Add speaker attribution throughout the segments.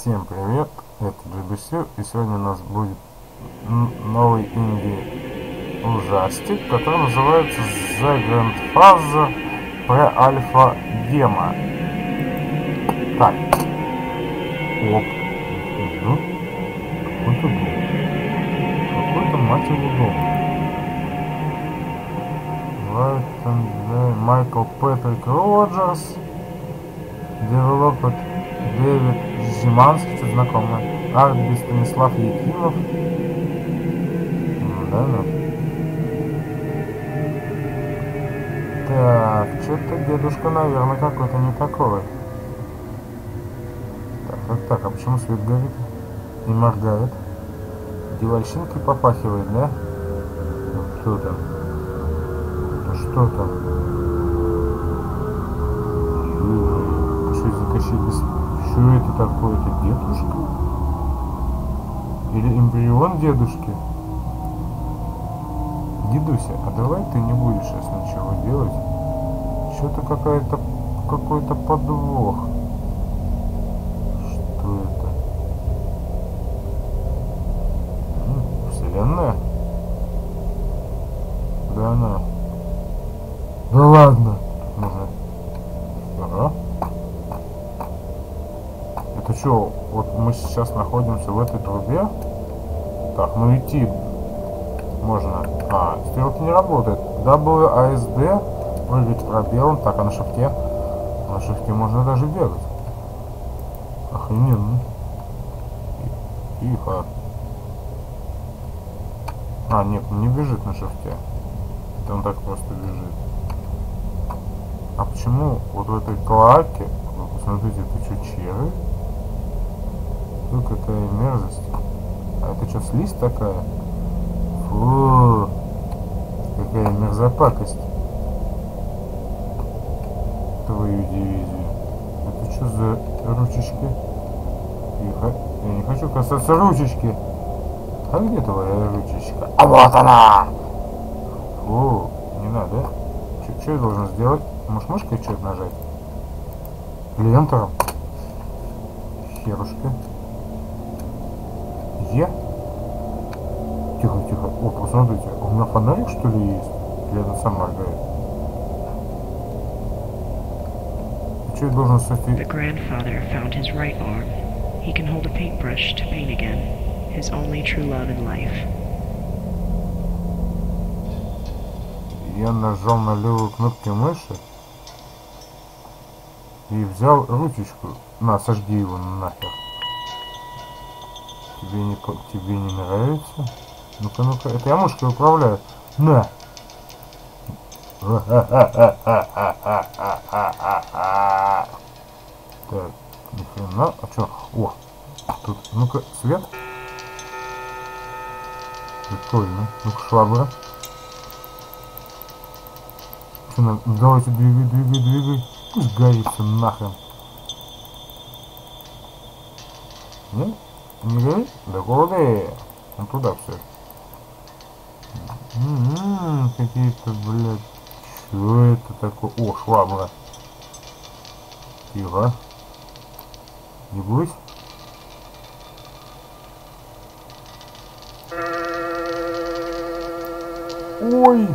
Speaker 1: Всем привет, это BBC, и сегодня у нас будет новый инди ужастик, который называется The Grandfather Pre-Alpha Gema. Так. Оп. Ну, какой-то дом. Какой-то мать его дом. Майкл Патрик Роджерс. Девелопер Дэвид Зиманский, что знакомый. Art by Станислав Якимов. Да, ну. Так, что-то дедушка, наверное, какой-то не такой. Так, так, так, а почему свет горит? И моргает. Дьявольщинкой попахивает, да? Что там? Что там? Кощей Что это такое? Это дедушка? Или эмбрион дедушки? Дедуся, а давай ты не будешь сейчас ничего делать? Что-то какая-то какой-то подвох. Что это? Вселенная? Да она. Да ладно. Нужно. Ага. Это что, вот мы сейчас находимся в этой трубе? Так, ну идти можно. А, стрелки не работают. WASD, прыгать пробелом. Так, а на шифте? На шифте можно даже бегать. Охрененно. Тихо. А, нет, не бежит на шифте. Это он так просто бежит. А почему вот в этой клаке, посмотрите, это что, черы? Фу, какая мерзость. А это что, слизь такая? Фу, какая мерзопакость. Твою дивизию. Это что за ручечки? Тихо. Я не хочу касаться ручечки. А где твоя ручечка? А вот она! Фу, не надо. Что я должен сделать? Может мышкой что-то нажать? Или? Херушка. Тихо, тихо. О, посмотрите, у меня фонарик что ли есть? Или это сам моргает? И что я должен с этой...
Speaker 2: The grandfather found his right arm. He can hold a paintbrush to paint again. His only true love in life.
Speaker 1: Я нажал на левую кнопку мыши и взял ручечку. На, сожги его нахер. Тебе не, тебе не нравится? Ну-ка, ну-ка. Это я мышкой управляю. На! Так, ни хрена. А чё? О! Тут, ну-ка, свет. Прикольно. Ну-ка, швабра. Что нам? Давайте двигай, двигай, двигай. Пусть горится нахрен. Нет? Не горит? Да куда? Он туда все. М-м-м, какие-то, блядь. Что это такое? О, швабра. Тихо. Не бойся. Ой!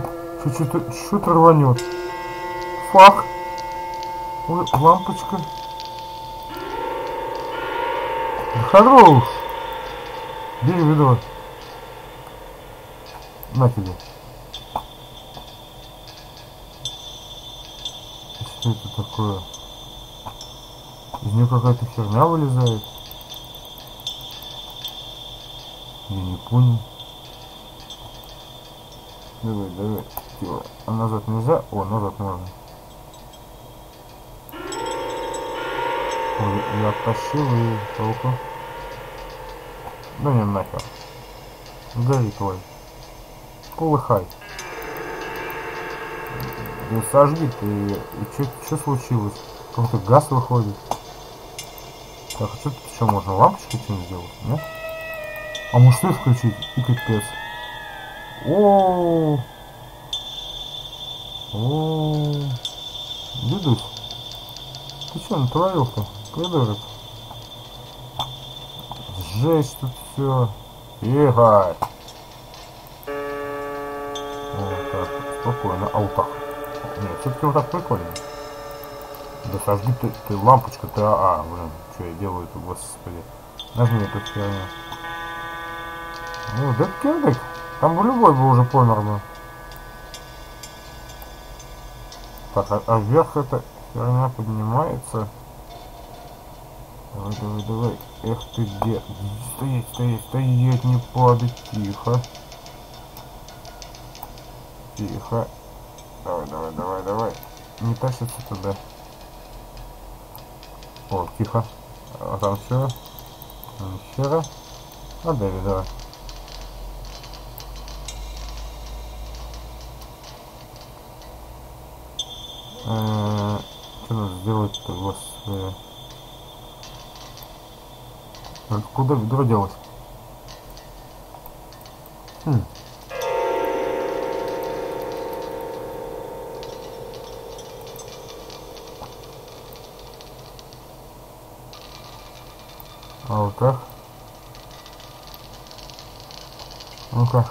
Speaker 1: Что-то что-то рванет. Фак. Ой, лампочка. Да хорош. Бери ведро. На тебе. Что это такое? Из нее какая-то херня вылезает. Я не понял. Давай, давай. Тихо. А назад нельзя? О, назад можно. Ой, я оттащил и толку. Да не нахер. Гори твой. Полыхай. Да сожги ты. Что случилось? Какой-то газ выходит. Так, а что тут еще можно? Лампочку что-нибудь сделать? Нет? А может свет включить? И пипец. О, о, Дедусь, ты что натворил-то, придурок? сжечь тут все. Тихо. Спокойно. А вот так. Нет, все-таки вот так прикольно. Да сожги ты, ты лампочка, ты, а, блин, что я делаю-то, господи. Нажми эту херню. Ну, да кедок. Там бы любой бы уже помер бы. Так, а, а вверх эта херня поднимается. Давай, давай, давай. Эх ты где? Стоять, стоять, стоять, не падать. Тихо. Тихо. Давай, давай, давай, давай. Не тащится туда. О, тихо. А там все. Еще раз. А, Дэви, давай. Э, Что надо сделать-то, господи? Куда ведро делать? Хм. Так. Ну-ка.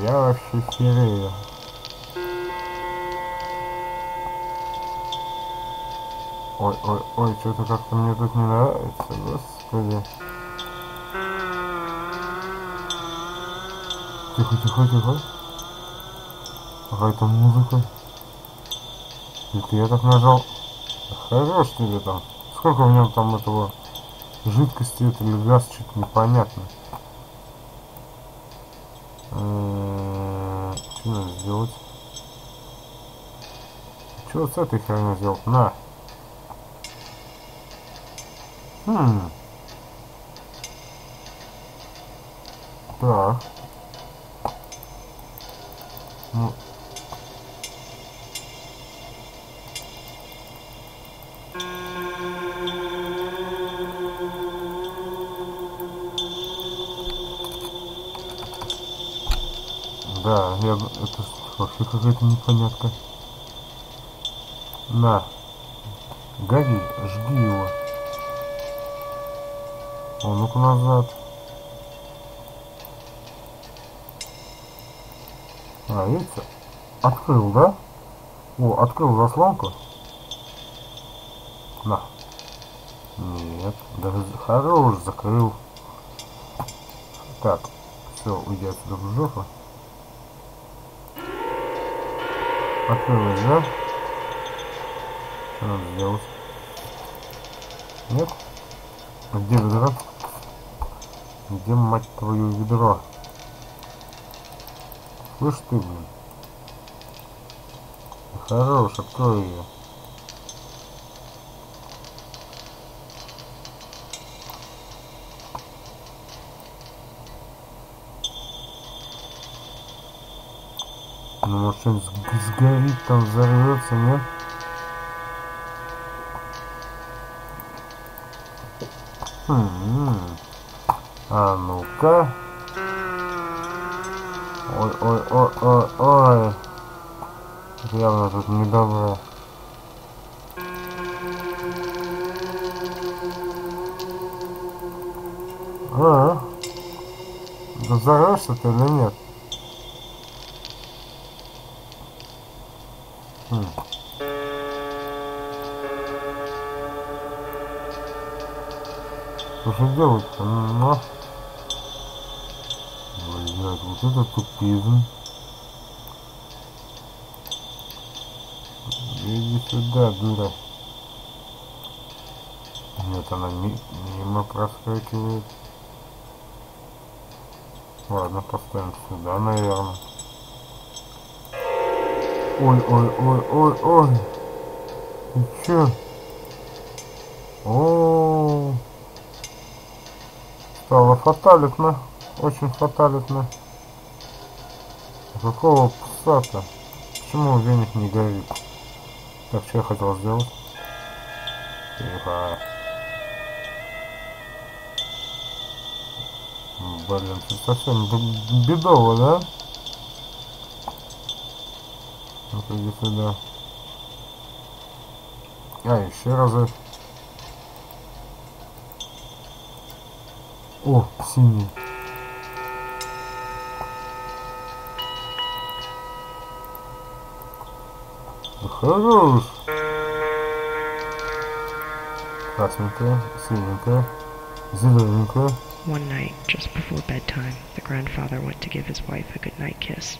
Speaker 1: Я вообще херею. Ой, ой, ой, что-то как-то мне тут не нравится, господи. Тихо, тихо, тихо. Какая-то музыка. Это я так нажал. Хорош тебе там. Сколько в нем там этого жидкости это или газ, чуть непонятно. Что надо сделать? Что с этой херней сделать? На. Хм. Так. Ну. Я, это вообще какая-то непонятка. На. Гори, жги его. О, ну-ка назад. А, видите? Открыл, да? О, открыл заслонку. На. Нет, даже хорош закрыл. Так, все, уйди отсюда в жопу. Открылось, да? Что надо сделать? Нет? А Где ведро? Где, мать твою, ведро? Слышь ты, блин. Хорош, открой ее. Сг- сгорит, там взорвется, нет? Хм. А ну-ка. Ой, ой, ой, ой, ой. Явно тут недобро. А, да взорвешься ты или нет? Что же делать-то? Ну, Блядь, вот это тупизм. Иди сюда, дура. Нет, она ми мимо проскакивает. Ладно, поставим сюда, наверное. Ой, ой, ой, ой, ой. Ты чё? О, стало фаталитно. Очень фаталитно. Какого пса-то? Почему веник не горит? Так, что я хотел сделать? Тихо. Блин, ты совсем бедово, да? Ну-ка иди сюда. А, еще разы. О, синий. Да Хорош. Красненькая, синенькая, зелененькая.
Speaker 2: One night, just before bedtime, the grandfather went to give his wife a goodnight kiss.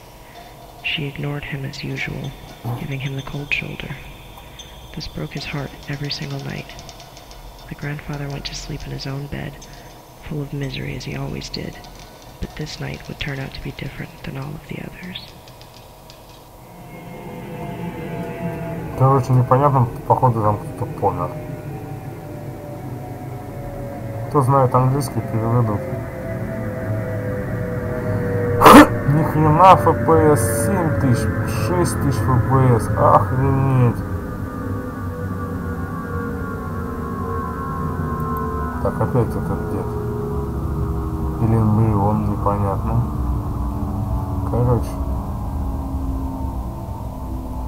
Speaker 2: She ignored him as usual, giving him the cold shoulder. This broke his heart every single night. The grandfather went to sleep in his own bed, full of misery as he always did, but this night would turn out to be different than all of the others.
Speaker 1: Короче, непонятно, походу там кто-то помер. Кто знает английский, переведут. Хрена FPS 7000, 6000 FPS, охренеть. Так, опять этот дед. Или мы, он, непонятно. Короче.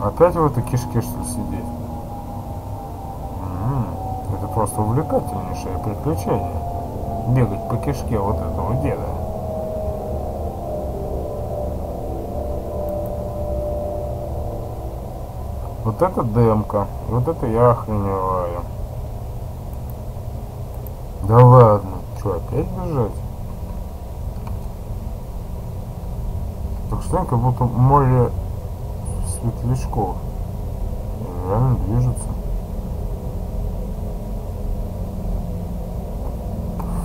Speaker 1: Опять в этой кишке, что ли, сидеть? М, Это просто увлекательнейшее приключение. Бегать по кишке вот этого деда. Вот это демка. Вот это я охреневаю. Да ладно. Что, опять бежать? Так что как будто море светлячков. Реально движется.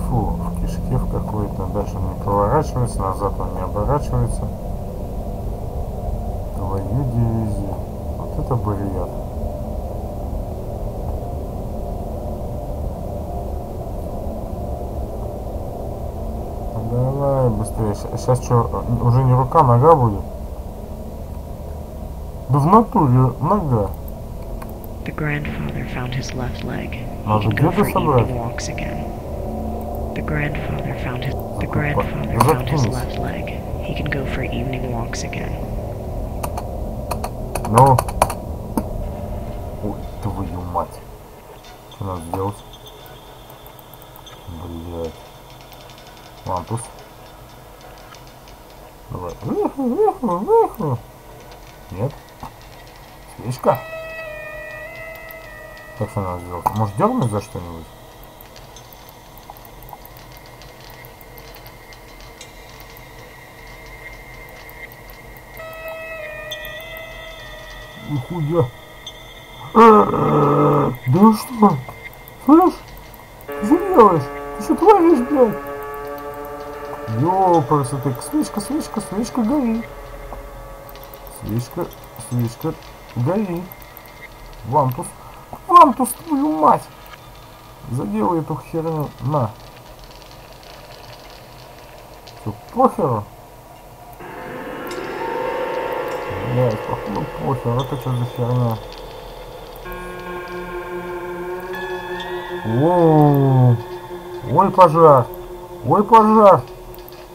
Speaker 1: Фу, в кишке в какой-то. Дальше не поворачивается, назад он не оборачивается. Твою дивизию. Это бред. Давай быстрее. Сейчас что, уже не рука, нога будет? Да в натуре нога.
Speaker 2: The grandfather found his left leg.
Speaker 1: Надо где-то собрать.
Speaker 2: evening walks again. The grandfather found his the grandfather found his left leg. He can go for evening walks again.
Speaker 1: Ну. Ой, твою мать. Что надо сделать? Блять. Лампус. Давай. Выху, выху, выху. Нет. Свечка. Как что надо сделать? Может дернуть за что-нибудь? Нихуя. Да что? Слышь? Делаешь? Ты что творишь, блядь? Ёпарсы ты, свечка, свечка, свечка, гори. Свечка, свечка, гори. Вантус, вантус, твою мать. Заделай эту херню, на. Что, похеру? Блядь, походу похер, это что за херня? Ой, пожар! Ой, пожар!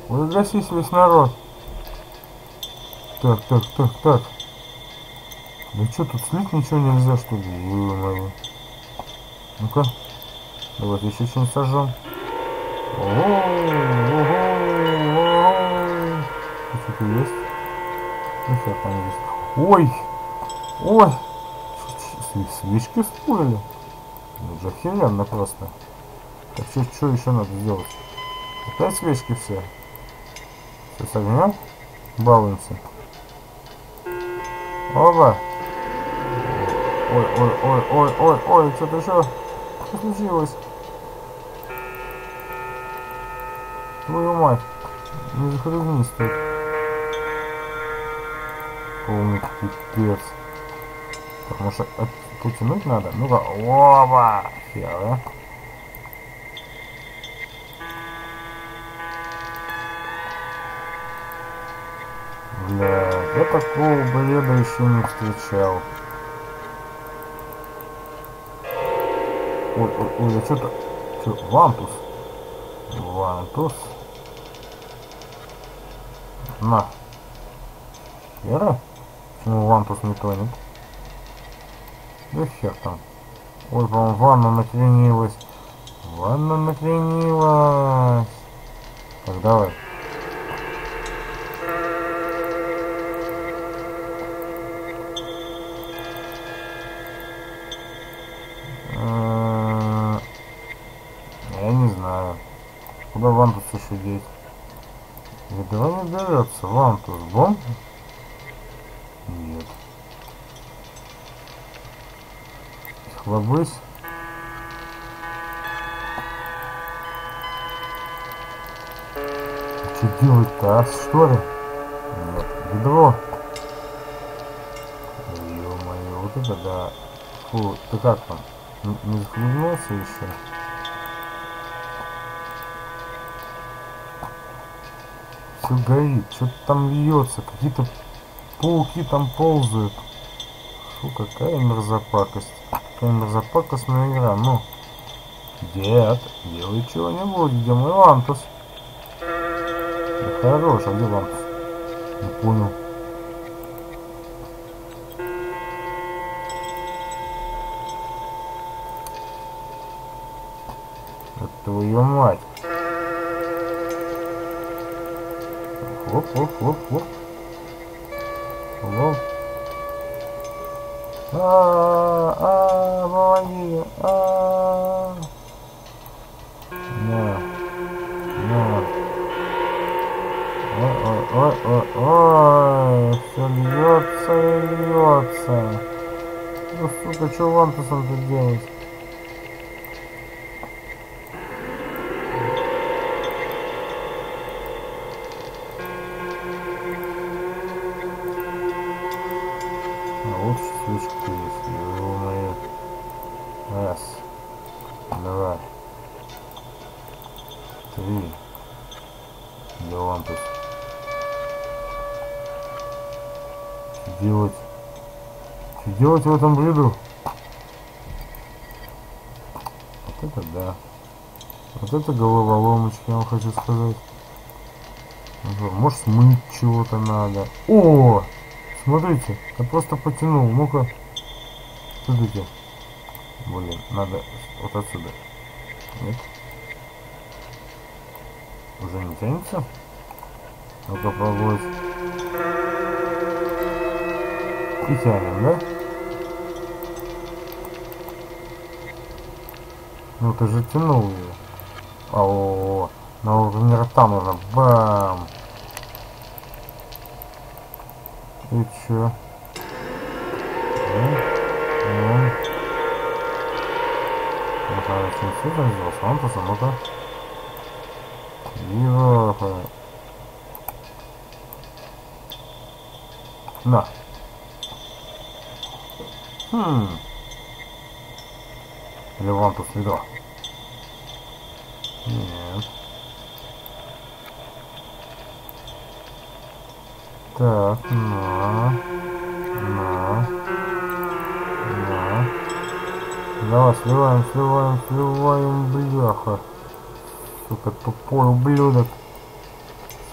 Speaker 1: Ой, гасись весь народ! Так, так, так, так. Да что, тут слить ничего нельзя, что ли? Ну-ка. Давайте еще что-нибудь сожжем. Что-то есть? Ну, там есть. Ой! Ой! Свечки всплыли. Ну, охеренно просто. Так что, что еще надо сделать? Опять свечки все? Все с огнем? Балуемся. Оба! Ой, ой, ой, ой, ой, ой, что-то еще? Что случилось? Твою мать. Не захлебнись тут. Полный пипец. Так, может, потянуть надо? Ну-ка, оба! Хера. Бля, я такого бреда еще не встречал. Ой, ой, ой, а что-то... Что, вантуз? Вантуз. На. Хера? Почему вантуз не тонет? Да хер там. Ой, по-моему, ванна накренилась. Ванна накренилась. Так, давай. Э, Я не знаю. Куда вантус еще деть? Едва не берется вантус. Бомб? Нет. Хлобысь. Что делать-то, а? Что ли? Нет. Ведро. Ё-моё, вот это да. Фу, ты как там? Н- Не захлебнулся еще? Все горит, что-то там льется, какие-то пауки там ползают. Фу, какая мерзопакость. Какая мерзопакостная игра. Ну, дед, делай чего-нибудь, где мой вантуз? Да хорош, а где вантуз? Не понял. Твою мать. Хлоп, хлоп, хлоп, хлоп. Хлоп. А, а, помоги. А. На. На. Ой, ой, ой, ой, ой. Все льется и льется. Ну, сука, что вантусом-то делать? Лампус? Что делать? Что делать в этом бреду? Вот это да. Вот это головоломочка, я вам хочу сказать. Может смыть чего-то надо. О! Смотрите, я просто потянул. Ну-ка. Смотрите. Блин, надо вот отсюда. Нет. Уже не тянется? Ну-ка попробовать. И тянем, да? Ну ты же тянул ее. О, на уровне рта нужно. Бам! И чё? Ну. Ну-ка, если не сюда сделал, сам то ну-ка. На. Хм. Тут ведро. Нет. Так, на. На. На. Давай, сливаем, сливаем, сливаем, бляха. Сука, тупой ублюдок.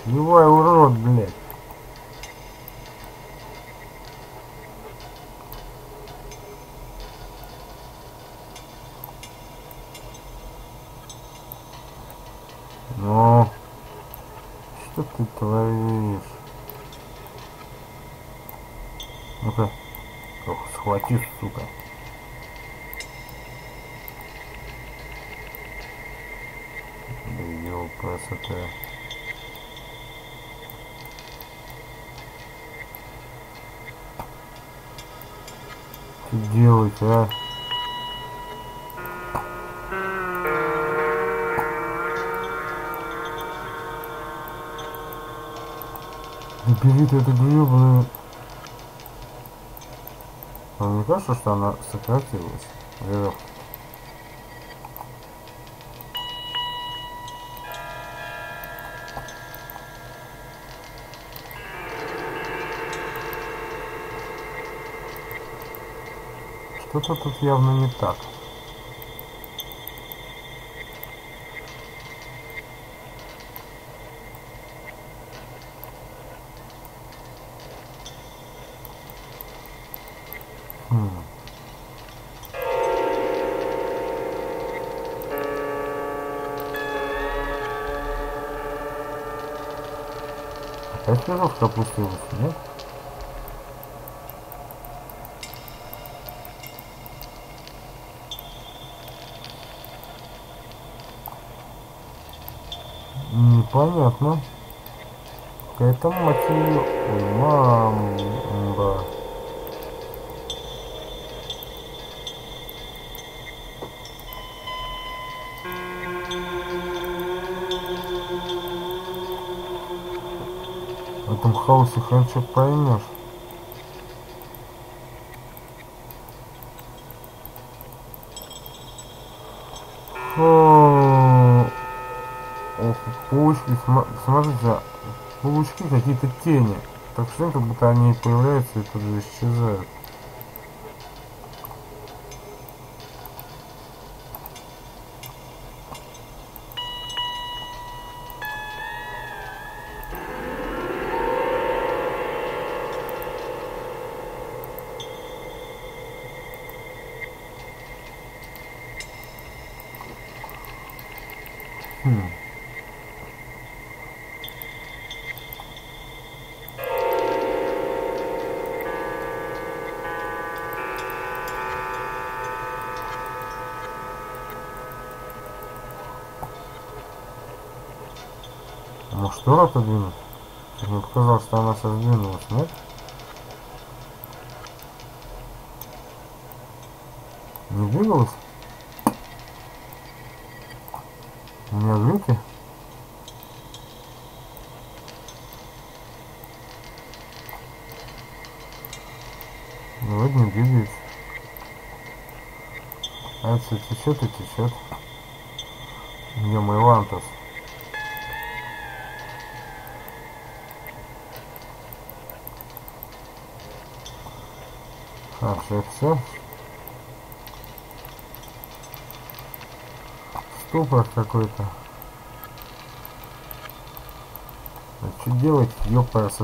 Speaker 1: Сливай, урод, блядь. Ну, что ты творишь? Ну-ка, ох, схвати, сука. Да ёпрасоте. Что делать, а? Да бери ты эту гребаную... Вам не кажется, что она сократилась? Веревка. Что-то тут явно не так. Пирожка опустилась, нет? Непонятно. Ее... Ой, мамба. Этом хаосе хрен что поймешь. Паучки, смотрите, паучки какие-то тени. Так что как будто они появляются и тут же исчезают. Может штора отодвинуть? Мне показалось, что она содвинулась, нет? Не двигалась? У меня глюки? Вроде не двигается. А всё течет и течет. Где мой вантуз? А, все, все. Ступор какой-то. А что делать, ёпрст?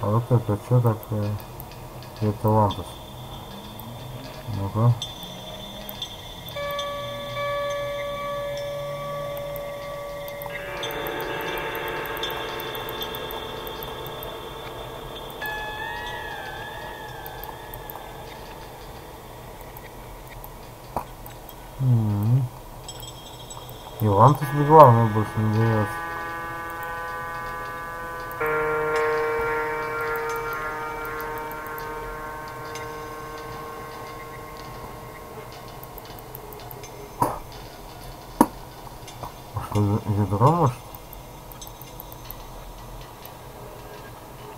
Speaker 1: А вот это что такое? Это лампус. М. И тебе главное больше не дается. Может?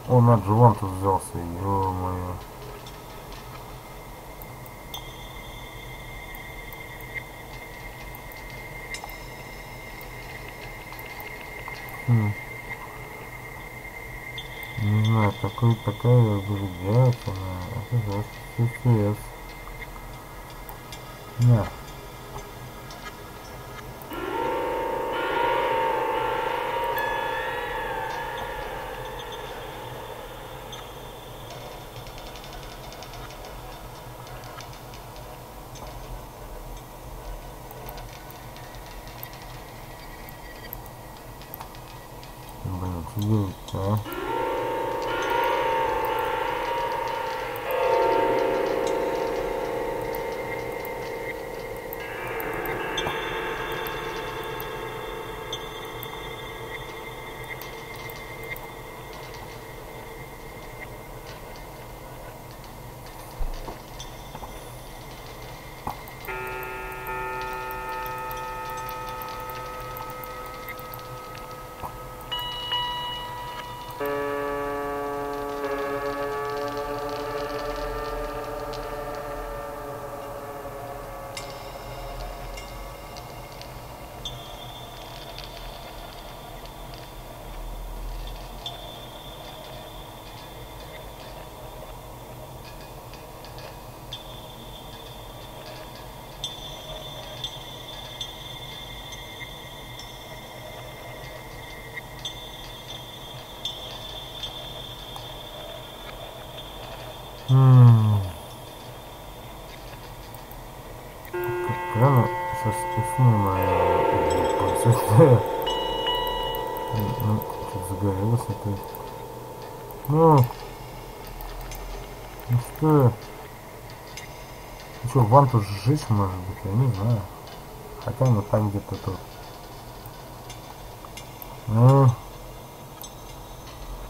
Speaker 1: Он от Джованта взялся, ё-моё. Хм. Не знаю, такой, такая грудятина. Это жесть, пипец. На. Блин, что Ну что, ванту сжечь может быть, я не знаю. Хотя ну там где-то тут. Ну,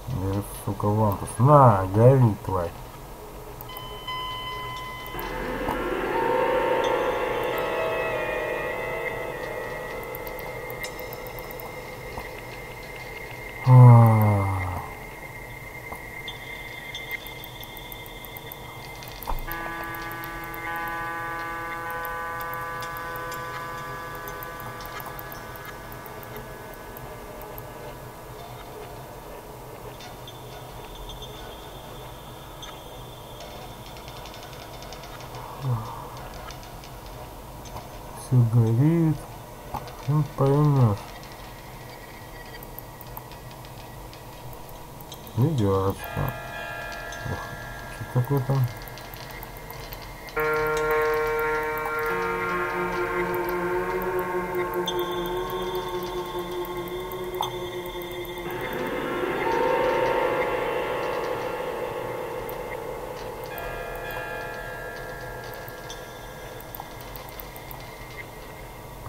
Speaker 1: я, сука, вантус. На, гори, тварь.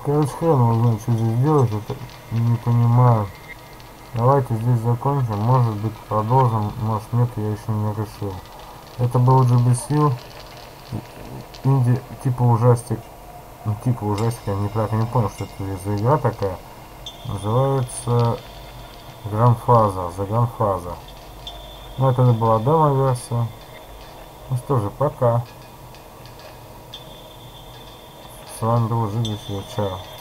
Speaker 1: Короче, хрен его знает, что здесь делать, это не понимаю. Давайте здесь закончим, может быть продолжим, может нет, я еще не решил. Это был GBC, инди, типа ужастик, ну типа ужастик, я никак не понял, что это за игра такая. Называется Гранфаза, за Гранфаза. Ну это была демо-версия. Ну что же, пока. Жидович Чао.